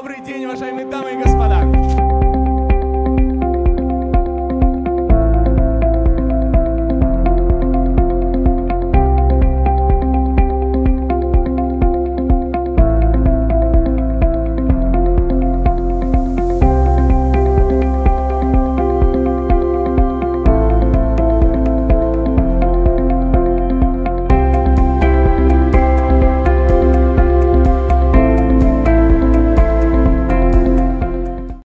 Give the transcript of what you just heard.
Добрый день, уважаемые дамы и господа!